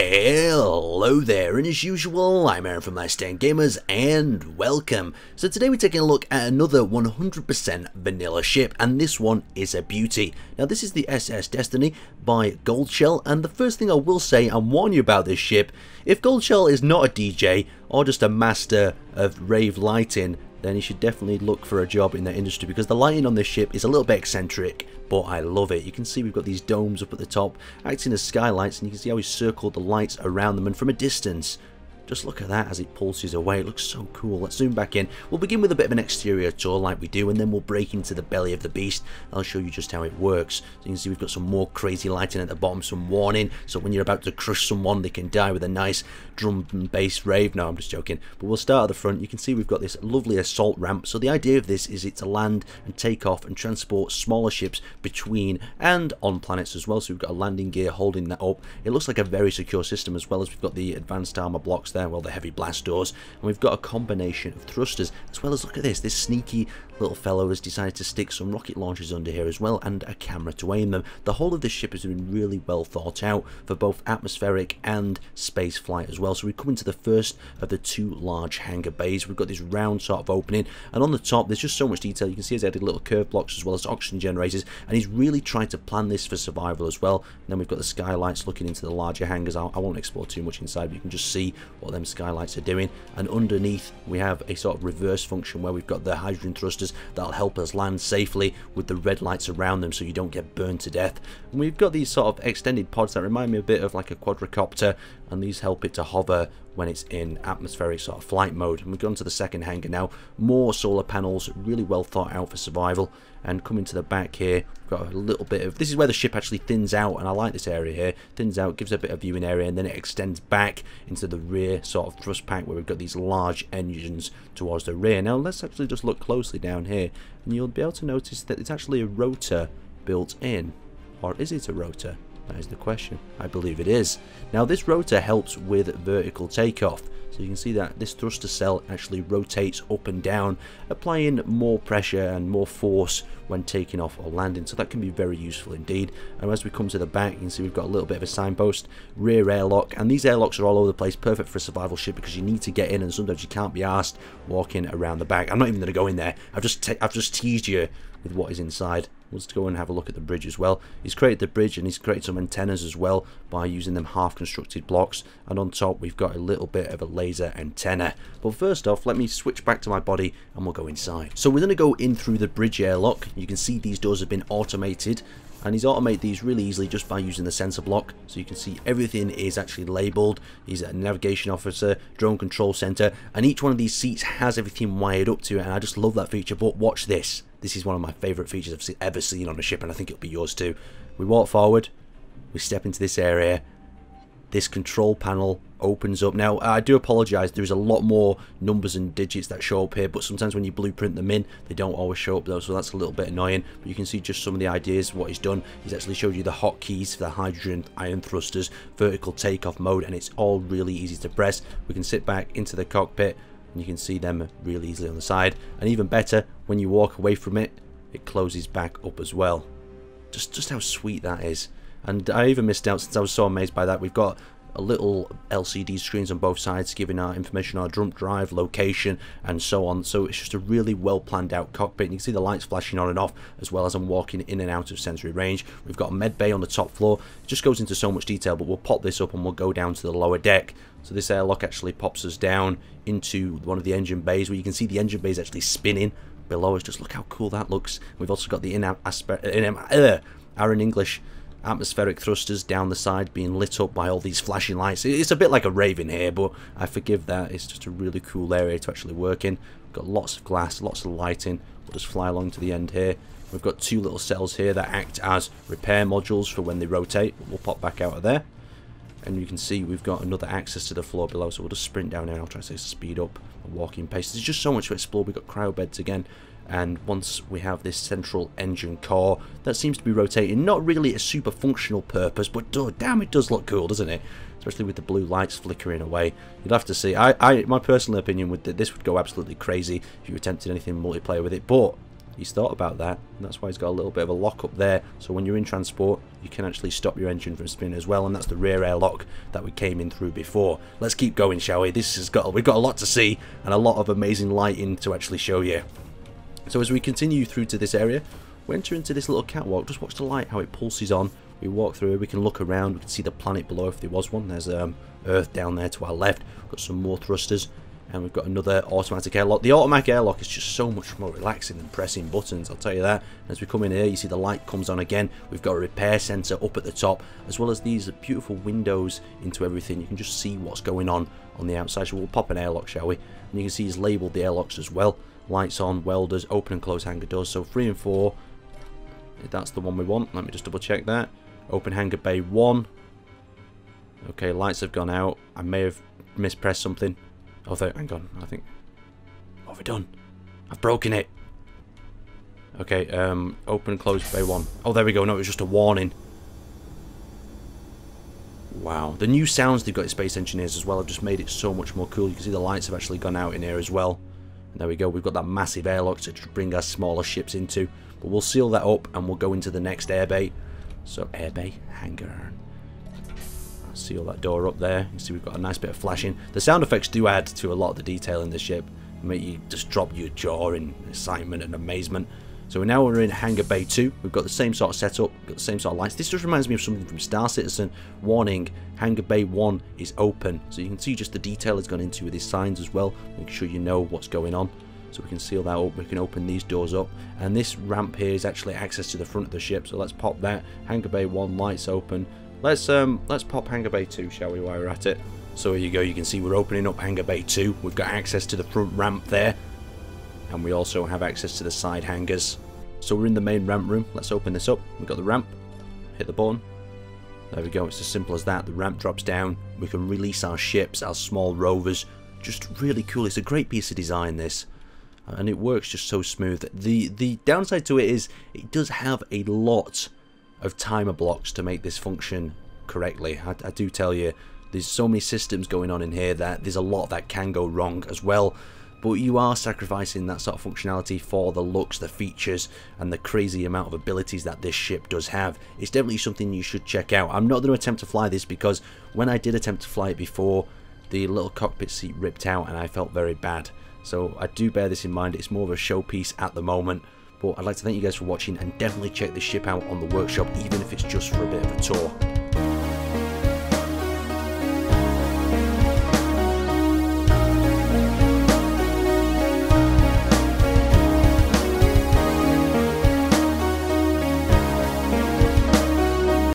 Hello there, and as usual, I'm Aaron from Last Stand Gamers, and welcome. So today we're taking a look at another 100% vanilla ship, and this one is a beauty. Now this is the SS Destiny by Goldshell, and the first thing I will say and warn you about this ship, if Goldshell is not a DJ, or just a master of rave lighting, then you should definitely look for a job in that industry because the lighting on this ship is a little bit eccentric but I love it. You can see we've got these domes up at the top acting as skylights and you can see how we circled the lights around them and from a distance just look at that as it pulses away. It looks so cool. Let's zoom back in. We'll begin with a bit of an exterior tour like we do, and then we'll break into the belly of the beast. I'll show you just how it works. So you can see we've got some more crazy lighting at the bottom, some warning. So when you're about to crush someone, they can die with a nice drum and bass rave. No, I'm just joking. But we'll start at the front. You can see we've got this lovely assault ramp. So the idea of this is it to land and take off and transport smaller ships between and on planets as well. So we've got a landing gear holding that up. It looks like a very secure system as well as we've got the advanced armor blocks there, well, the heavy blast doors, and we've got a combination of thrusters, as well as, look at this, this sneaky little fellow has decided to stick some rocket launchers under here as well, and a camera to aim them. The whole of this ship has been really well thought out for both atmospheric and space flight as well, so we come into the first of the two large hangar bays. We've got this round sort of opening, and on the top, there's just so much detail. You can see he's added little curve blocks as well as oxygen generators, and he's really tried to plan this for survival as well. And then we've got the skylights looking into the larger hangars. I, I won't explore too much inside, but you can just see what them skylights skylights are doing. And underneath we have a sort of reverse function where we've got the hydrogen thrusters that'll help us land safely with the red lights around them so you don't get burned to death. And we've got these sort of extended pods that remind me a bit of like a quadricopter and these help it to hover when it's in atmospheric sort of flight mode. And we've gone to the second hangar now. More solar panels, really well thought out for survival. And coming to the back here, we've got a little bit of... This is where the ship actually thins out, and I like this area here. Thins out, gives a bit of viewing area, and then it extends back into the rear sort of thrust pack where we've got these large engines towards the rear. Now, let's actually just look closely down here, and you'll be able to notice that it's actually a rotor built in. Or is it a rotor? That is the question. I believe it is. Now this rotor helps with vertical takeoff. So you can see that this thruster cell actually rotates up and down, applying more pressure and more force when taking off or landing. So that can be very useful indeed. And as we come to the back, you can see we've got a little bit of a signpost, rear airlock, and these airlocks are all over the place, perfect for a survival ship because you need to get in and sometimes you can't be asked walking around the back. I'm not even going to go in there. I've just I've just teased you with what is inside. Let's go and have a look at the bridge as well. He's created the bridge and he's created some antennas as well by using them half constructed blocks. And on top we've got a little bit of a laser antenna. But first off, let me switch back to my body and we'll go inside. So we're going to go in through the bridge airlock. You can see these doors have been automated and he's automated these really easily just by using the sensor block. So you can see everything is actually labeled. He's a navigation officer drone control center and each one of these seats has everything wired up to it. And I just love that feature but watch this. This is one of my favorite features I've ever seen on a ship and I think it'll be yours too. We walk forward we step into this area this control panel opens up. Now, I do apologise, there's a lot more numbers and digits that show up here, but sometimes when you blueprint them in, they don't always show up though, so that's a little bit annoying. But you can see just some of the ideas, what he's done. He's actually showed you the hotkeys for the hydrogen ion thrusters, vertical takeoff mode, and it's all really easy to press. We can sit back into the cockpit, and you can see them really easily on the side. And even better, when you walk away from it, it closes back up as well. Just, just how sweet that is. And I even missed out since I was so amazed by that. We've got a little LCD screens on both sides giving our information, our jump drive, location, and so on. So it's just a really well planned out cockpit. And you can see the lights flashing on and off as well as I'm walking in and out of sensory range. We've got a med bay on the top floor. It just goes into so much detail, but we'll pop this up and we'll go down to the lower deck. So this airlock actually pops us down into one of the engine bays where you can see the engine bays actually spinning below us. Just look how cool that looks. We've also got the in aspect, in, uh, Aaron English atmospheric thrusters down the side being lit up by all these flashing lights. It's a bit like a raven here, but I forgive that. It's just a really cool area to actually work in. Got lots of glass, lots of lighting. We'll just fly along to the end here. We've got two little cells here that act as repair modules for when they rotate. We'll pop back out of there. And you can see we've got another access to the floor below, so we'll just sprint down here. I'll try to speed up a walking pace. There's just so much to explore. We've got cryo beds again and once we have this central engine core that seems to be rotating not really a super functional purpose but oh, damn it does look cool doesn't it especially with the blue lights flickering away you'd have to see I, I my personal opinion would that this would go absolutely crazy if you attempted anything multiplayer with it but he's thought about that. And that's why he's got a little bit of a lock up there. So when you're in transport, you can actually stop your engine from spinning as well. And that's the rear airlock that we came in through before. Let's keep going, shall we? This has got we've got a lot to see and a lot of amazing lighting to actually show you. So as we continue through to this area, we enter into this little catwalk. Just watch the light, how it pulses on. We walk through, we can look around, we can see the planet below if there was one. There's um, Earth down there to our left. We've got some more thrusters and we've got another automatic airlock. The automatic airlock is just so much more relaxing than pressing buttons, I'll tell you that. As we come in here, you see the light comes on again. We've got a repair centre up at the top, as well as these beautiful windows into everything. You can just see what's going on on the outside. So we'll pop an airlock, shall we? And you can see he's labelled the airlocks as well. Lights on, welders, open and close hangar doors. So 3 and 4, that's the one we want. Let me just double check that. Open hangar bay 1. Okay, lights have gone out. I may have mispressed something. Oh, hang on. I think... What have we done? I've broken it. Okay, um, open and close bay one. Oh, there we go. No, it was just a warning. Wow. The new sounds they've got in Space Engineers as well have just made it so much more cool. You can see the lights have actually gone out in here as well. There we go. We've got that massive airlock to bring our smaller ships into. But we'll seal that up and we'll go into the next airbay. So, air airbay, hangar, seal that door up there. You see we've got a nice bit of flashing. The sound effects do add to a lot of the detail in the ship. Make you just drop your jaw in excitement and amazement. So now we're in Hangar Bay 2. We've got the same sort of setup, got the same sort of lights. This just reminds me of something from Star Citizen. Warning, Hangar Bay 1 is open. So you can see just the detail it's gone into with these signs as well. Make sure you know what's going on. So we can seal that up, we can open these doors up. And this ramp here is actually access to the front of the ship. So let's pop that. Hangar Bay 1, lights open. Let's um let's pop Hangar Bay 2, shall we, while we're at it. So here you go, you can see we're opening up Hangar Bay 2. We've got access to the front ramp there. And we also have access to the side hangars. So we're in the main ramp room. Let's open this up. We've got the ramp. Hit the button. There we go, it's as simple as that. The ramp drops down. We can release our ships, our small rovers. Just really cool. It's a great piece of design, this. Uh, and it works just so smooth. The, the downside to it is it does have a lot of timer blocks to make this function correctly. I, I do tell you, there's so many systems going on in here that there's a lot that can go wrong as well but you are sacrificing that sort of functionality for the looks, the features, and the crazy amount of abilities that this ship does have. It's definitely something you should check out. I'm not going to attempt to fly this because when I did attempt to fly it before, the little cockpit seat ripped out and I felt very bad. So I do bear this in mind, it's more of a showpiece at the moment. But I'd like to thank you guys for watching and definitely check this ship out on the workshop even if it's just for a bit of a tour.